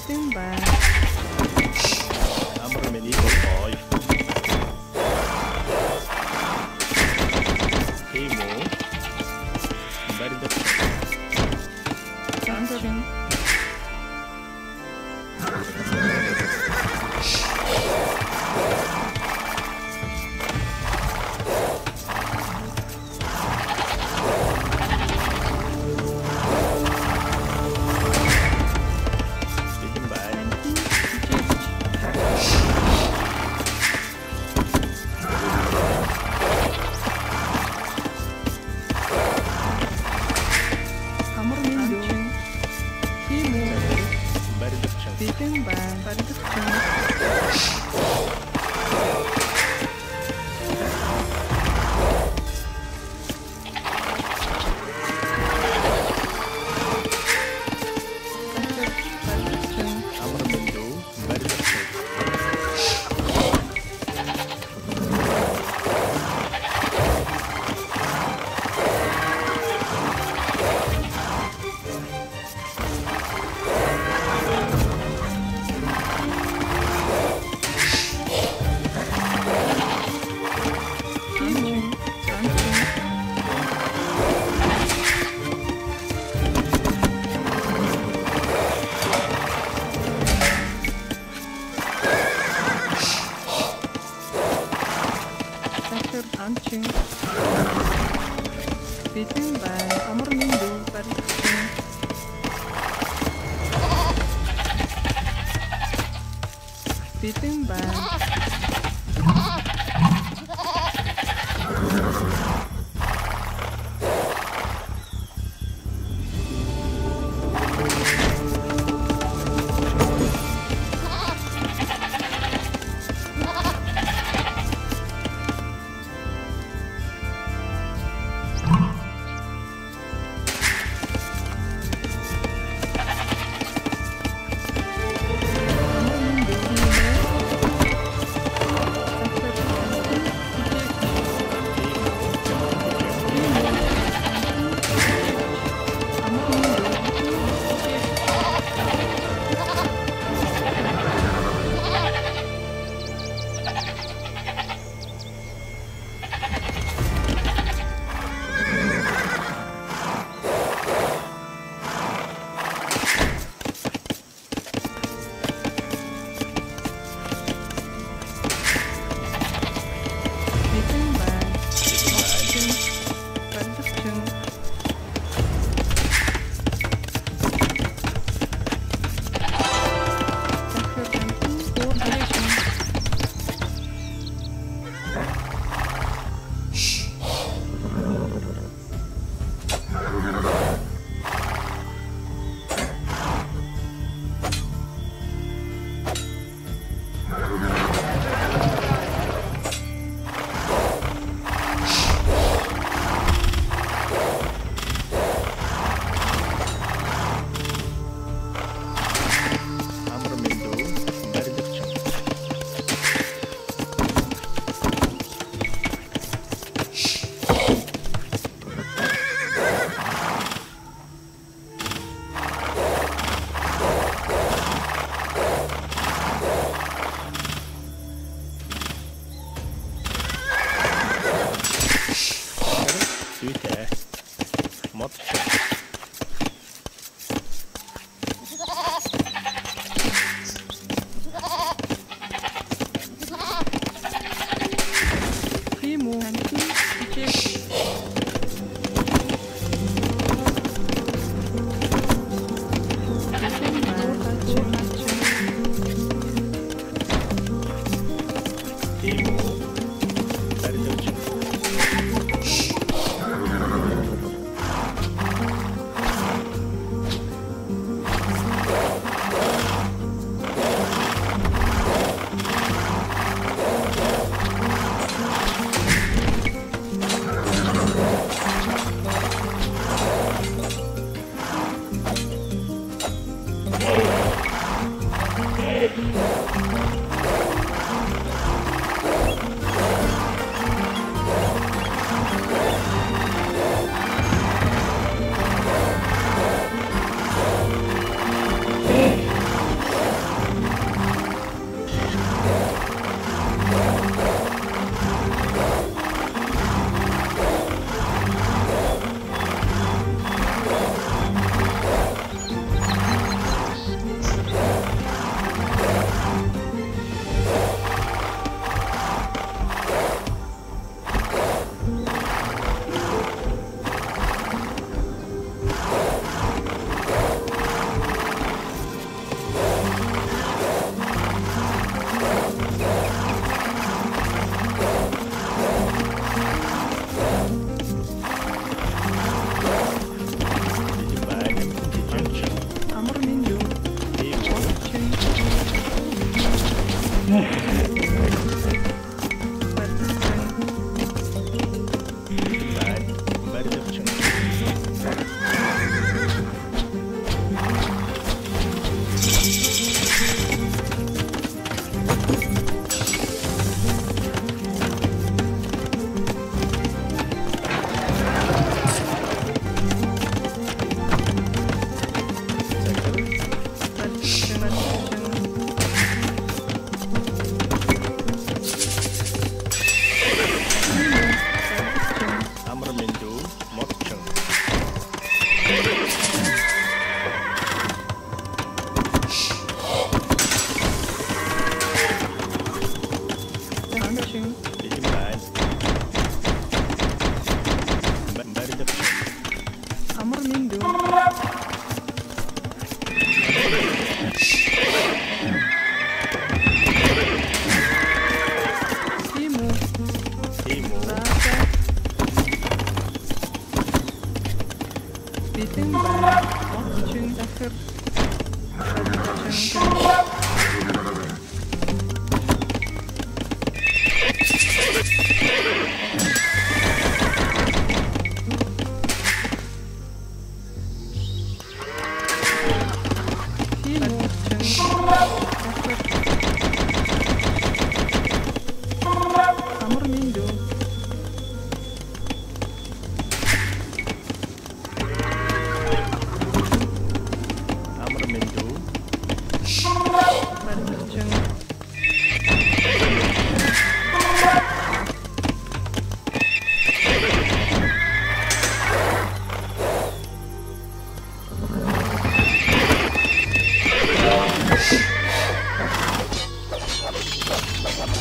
soon. Bye. Sitting by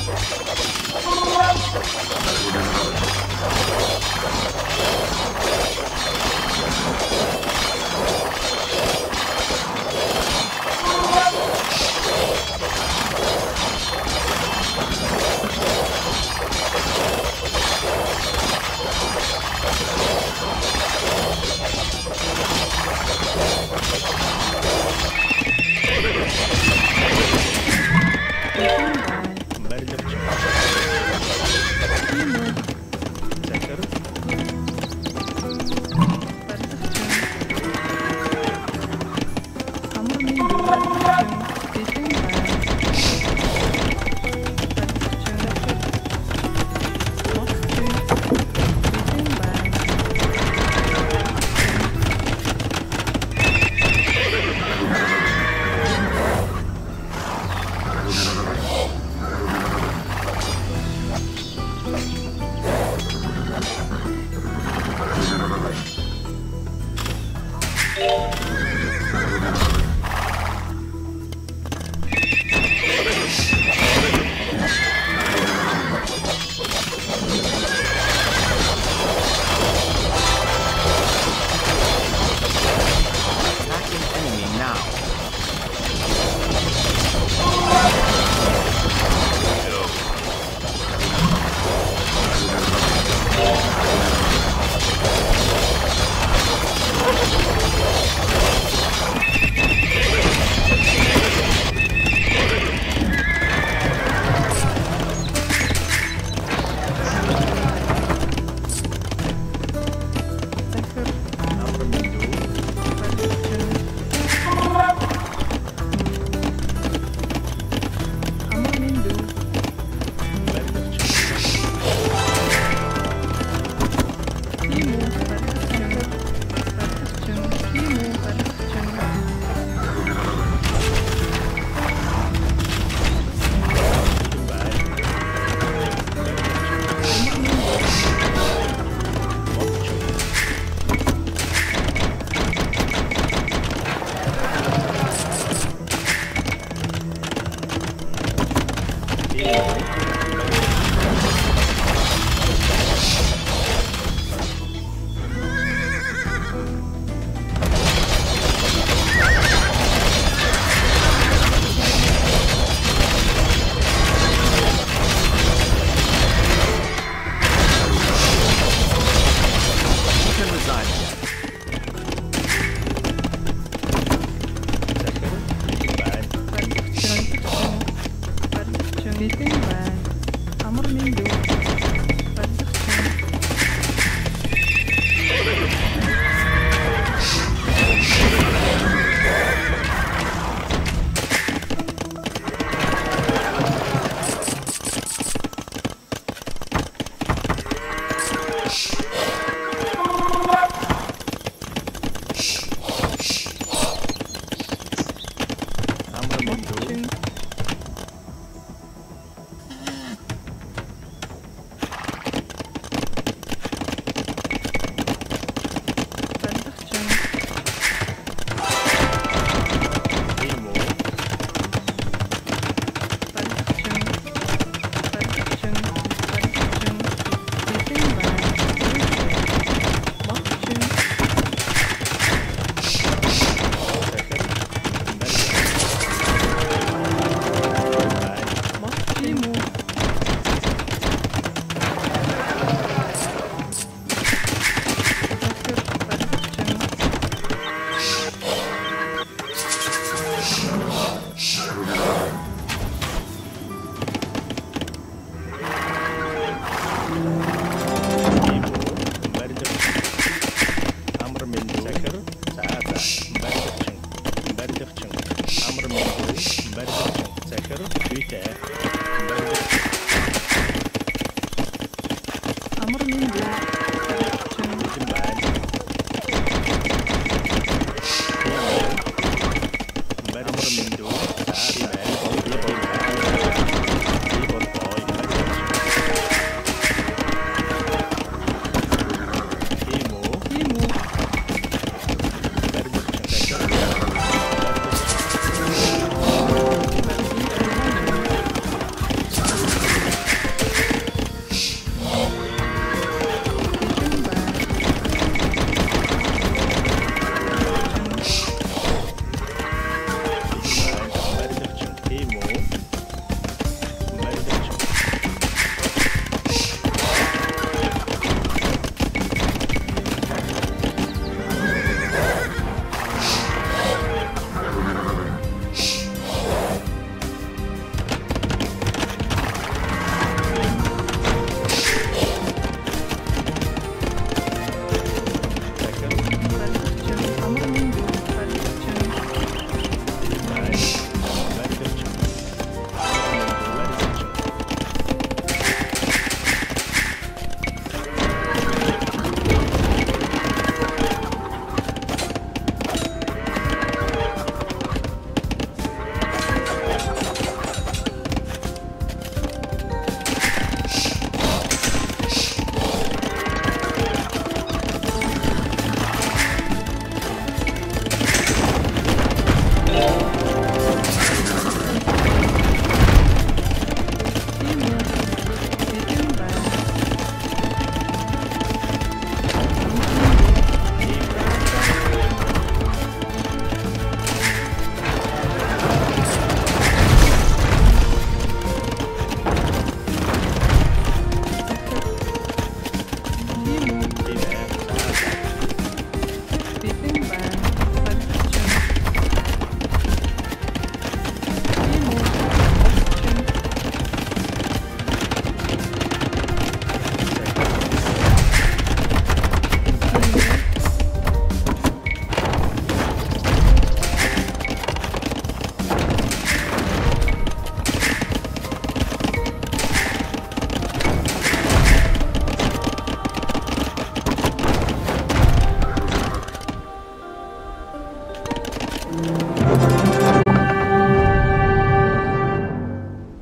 Yeah.